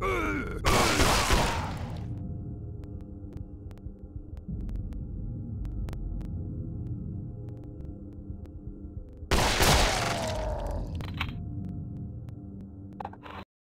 Uh, uh.